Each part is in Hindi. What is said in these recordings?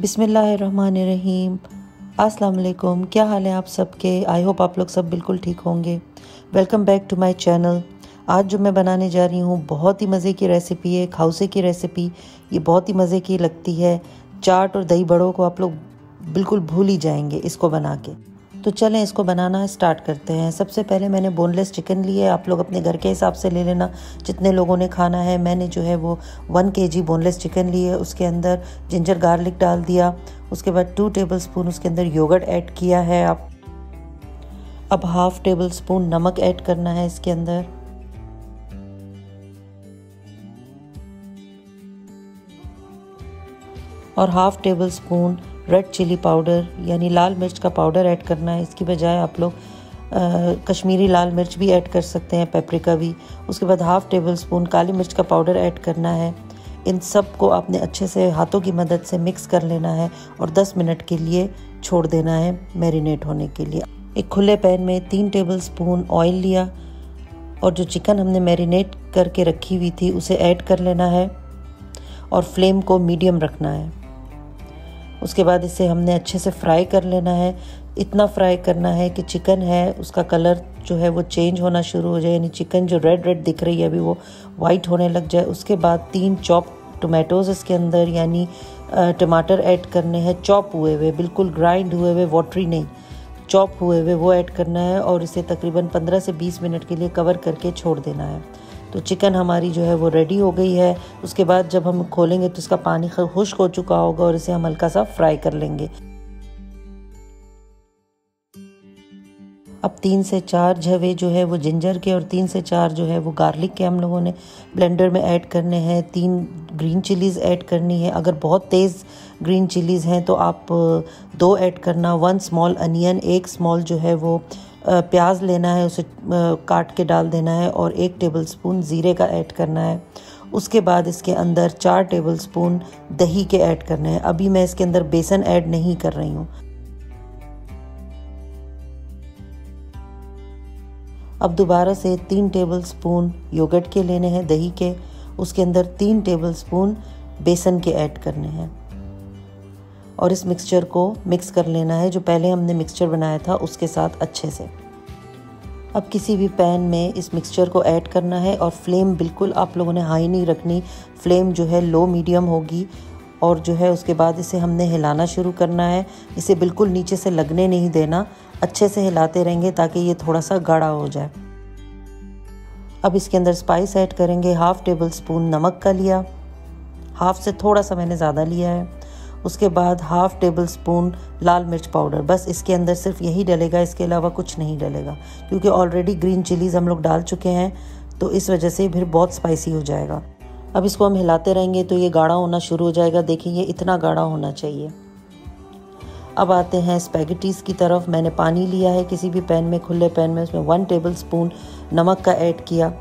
बिसमीम अस्सलाम क्या हाल है आप सबके? आई होप आप लोग सब बिल्कुल ठीक होंगे। Welcome back to my channel. आज जो मैं बनाने जा रही हूँ, बहुत ही मज़े की रेसिपी है, खाउसे की रेसिपी। ये बहुत ही मज़े की लगती है। चाट और दही बड़ों को आप लोग बिल्कुल भूल ही जाएँगे इसको बना के। तो चलें, इसको बनाना स्टार्ट करते हैं। सबसे पहले मैंने बोनलेस चिकन लिया आप लोग अपने घर के हिसाब से ले लेना। जितने लोगों ने खाना है, मैंने जो है वो वन के जी बोनलेस चिकन लिए। उसके अंदर जिंजर गार्लिक डाल दिया। उसके बाद टू टेबल स्पून उसके अंदर योगर्ट ऐड किया है। आप अब हाफ़ टेबल स्पून नमक ऐड करना है इसके अंदर। और half tablespoon red chilli powder यानी लाल मिर्च का पाउडर ऐड करना है। इसकी बजाय आप लोग कश्मीरी लाल मिर्च भी ऐड कर सकते हैं पेपरिका भी। उसके बाद हाफ़ टेबल स्पून काली मिर्च का पाउडर ऐड करना है। इन सबको आपने अच्छे से हाथों की मदद से मिक्स कर लेना है और 10 मिनट के लिए छोड़ देना है मैरिनेट होने के लिए। एक खुले पैन में तीन टेबल स्पून ऑयल लिया और जो चिकन हमने मैरिनेट करके रखी हुई थी, उसे ऐड कर लेना है और फ्लेम को मीडियम रखना है। उसके बाद इसे हमने अच्छे से फ्राई कर लेना है। इतना फ्राई करना है कि चिकन है, उसका कलर जो है वो चेंज होना शुरू हो जाए। यानी चिकन जो रेड रेड दिख रही है अभी वो वाइट होने लग जाए। उसके बाद तीन चॉप टोमेटोज़ इसके अंदर, यानी टमाटर ऐड करने हैं। चॉप हुए हुए, बिल्कुल ग्राइंड हुए हुए वाटरी नहीं। चॉप हुए हुए वो ऐड करना है और इसे तकरीबन 15 से 20 मिनट के लिए कवर करके छोड़ देना है। तो चिकन हमारी जो है वो रेडी हो गई है। उसके बाद जब हम खोलेंगे तो इसका पानी खुश्क हो चुका होगा और इसे हम हल्का सा फ्राई कर लेंगे। अब तीन से चार झवे जो है वो जिंजर के और तीन से चार जो है वो गार्लिक के हम लोगों ने ब्लेंडर में ऐड करने हैं। तीन ग्रीन चिलीज़ ऐड करनी है। अगर बहुत तेज़ ग्रीन चिलीज़ हैं तो आप दो ऐड करना। वन स्मॉल अनियन एक स्मॉल जो है वो प्याज लेना है, उसे काट के डाल देना है और एक टेबल स्पून ज़ीरे का ऐड करना है। उसके बाद इसके अंदर चार टेबल स्पून दही के ऐड करने हैं। अभी मैं इसके अंदर बेसन ऐड नहीं कर रही हूँ। अब दोबारा से तीन टेबल स्पून योगर्ट के लेने हैं, दही के। उसके अंदर तीन टेबल स्पून बेसन के ऐड करने हैं। और इस मिक्सचर को मिक्स कर लेना है, जो पहले हमने मिक्सचर बनाया था उसके साथ अच्छे से। अब किसी भी पैन में इस मिक्सचर को ऐड करना है और फ्लेम बिल्कुल आप लोगों ने हाई नहीं रखनी। फ्लेम जो है लो मीडियम होगी और जो है उसके बाद इसे हमने हिलाना शुरू करना है। इसे बिल्कुल नीचे से लगने नहीं देना। अच्छे से हिलाते रहेंगे ताकि ये थोड़ा सा गाढ़ा हो जाए। अब इसके अंदर स्पाइस ऐड करेंगे। हाफ़ टेबल स्पून नमक का लिया। हाफ़ से थोड़ा सा मैंने ज़्यादा लिया है। उसके बाद हाफ़ टेबल स्पून लाल मिर्च पाउडर बस इसके अंदर सिर्फ़ यही डलेगा, इसके अलावा कुछ नहीं डलेगा, क्योंकि ऑलरेडी ग्रीन चिलीज़ हम लोग डाल चुके हैं तो इस वजह से फिर बहुत स्पाइसी हो जाएगा। अब इसको हम हिलाते रहेंगे तो ये गाढ़ा होना शुरू हो जाएगा। देखिए, ये इतना गाढ़ा होना चाहिए। अब आते हैं स्पैगेटीज़ की तरफ़। मैंने पानी लिया है किसी भी पैन में, खुले पैन में। उसमें वन टेबल स्पून नमक का ऐड किया।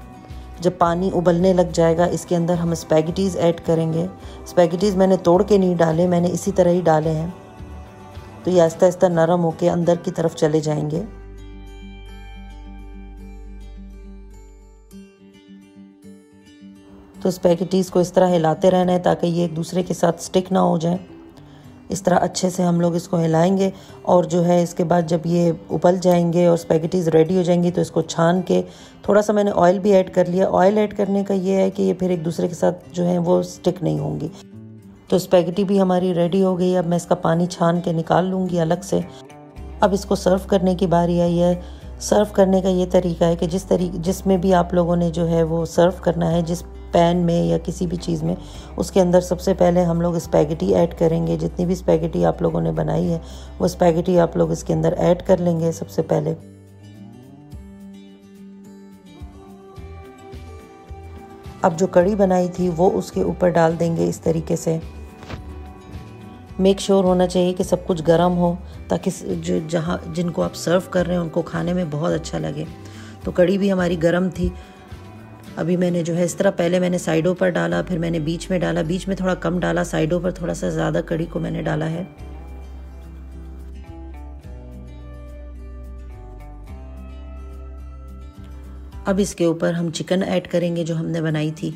जब पानी उबलने लग जाएगा, इसके अंदर हम स्पैगेटीज़ ऐड करेंगे। स्पैगेटीज़ मैंने तोड़ के नहीं डाले, मैंने इसी तरह ही डाले हैं। तो ये आहिस्ता आहिस्ता नरम होके अंदर की तरफ़ चले जाएँगे। तो स्पैगेटीज़ को इस तरह हिलाते रहना है ताकि ये एक दूसरे के साथ स्टिक ना हो जाए। इस तरह अच्छे से हम लोग इसको हिलाएँगे और जो है इसके बाद जब ये उबल जाएँगे और स्पैगेटीज़ रेडी हो जाएँगी तो इसको छान के थोड़ा सा मैंने ऑयल भी ऐड कर लिया। ऑयल ऐड करने का ये है कि ये फिर एक दूसरे के साथ जो है वो स्टिक नहीं होंगी। तो स्पैगेटी भी हमारी रेडी हो गई। अब मैं इसका पानी छान के निकाल लूँगी अलग से। अब इसको सर्व करने की बारी आई है। सर्व करने का ये तरीका है कि जिस तरीके जिसमें भी आप लोगों ने जो है वो सर्व करना है, जिस पैन में या किसी भी चीज़ में, उसके अंदर सबसे पहले हम लोग स्पैगेटी ऐड करेंगे। जितनी भी स्पैगेटी आप लोगों ने बनाई है, वो स्पैगेटी आप लोग इसके अंदर ऐड कर लेंगे सबसे पहले। अब जो कड़ी बनाई थी, वो उसके ऊपर डाल देंगे इस तरीके से। मेक श्योर sure होना चाहिए कि सब कुछ गर्म हो, ताकि जो जहाँ जिनको आप सर्व कर रहे हैं, उनको खाने में बहुत अच्छा लगे। तो कड़ी भी हमारी गर्म थी अभी मैंने जो है, इस तरह पहले मैंने साइडों पर डाला, फिर मैंने बीच में डाला। बीच में थोड़ा कम डाला, साइडों पर थोड़ा सा ज़्यादा कड़ी को मैंने डाला है। अब इसके ऊपर हम चिकन ऐड करेंगे जो हमने बनाई थी।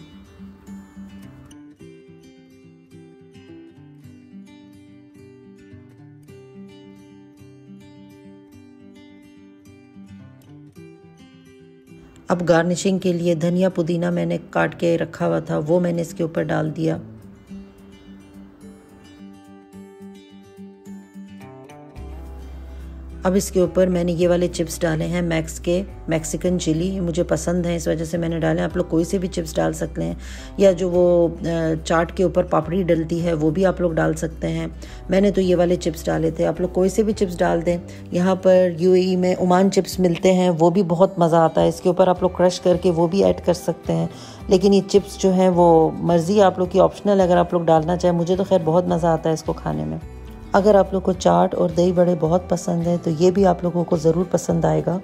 अब गार्निशिंग के लिए धनिया पुदीना मैंने काट के रखा हुआ था, वो मैंने इसके ऊपर डाल दिया। अब इसके ऊपर मैंने ये वाले चिप्स डाले हैं, मैक्स के, मैक्सिकन चिली, ये मुझे पसंद है, इस वजह से मैंने डाले आप लोग कोई से भी चिप्स डाल सकते हैं, या जो वो चाट के ऊपर पापड़ी डलती है, वो भी आप लोग डाल सकते हैं। मैंने तो ये वाले चिप्स डाले थे। आप लोग कोई से भी चिप्स डाल दें। यहाँ पर यू में ओमान चिप्स मिलते हैं, वो भी बहुत मज़ा आता है। इसके ऊपर आप लोग क्रश करके वो भी ऐड कर सकते हैं। लेकिन ये चिप्स जो हैं, वो मर्ज़ी आप लोग की ऑप्शनल अगर आप लोग डालना चाहें। मुझे तो खैर बहुत मज़ा आता है इसको खाने में। अगर आप लोग को चाट और दही बड़े बहुत पसंद हैं तो ये भी आप लोगों को ज़रूर पसंद आएगा।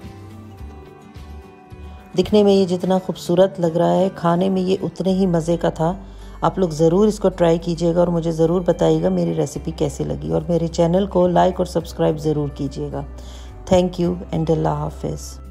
दिखने में ये जितना खूबसूरत लग रहा है, खाने में ये उतने ही मज़े का था। आप लोग ज़रूर इसको ट्राई कीजिएगा और मुझे ज़रूर बताइएगा मेरी रेसिपी कैसी लगी। और मेरे चैनल को लाइक और सब्सक्राइब ज़रूर कीजिएगा। थैंक यू एंड अल्लाह हाफिज़।